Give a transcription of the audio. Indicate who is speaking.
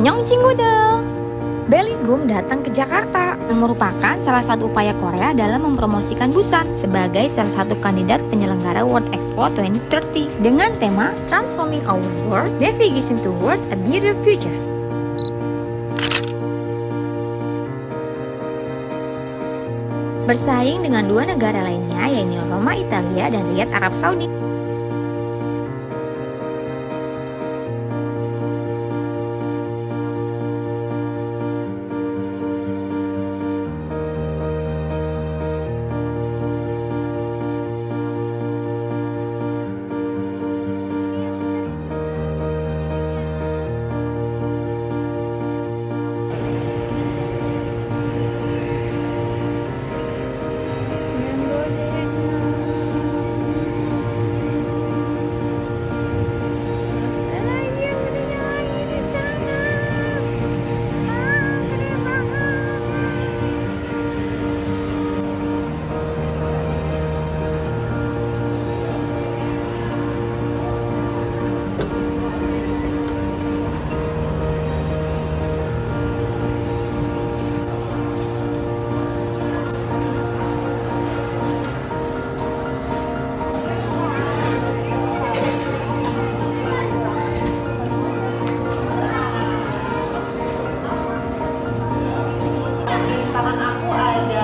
Speaker 1: Annyeong Jinggudel! Belly Gum datang ke Jakarta yang merupakan salah satu upaya Korea dalam mempromosikan Busan sebagai salah satu kandidat penyelenggara World Expo 2030 dengan tema Transforming Our World, Navigation Toward a Better Future. Bersaing dengan dua negara lainnya yaitu Roma Italia dan Riyadh Arab Saudi. Who?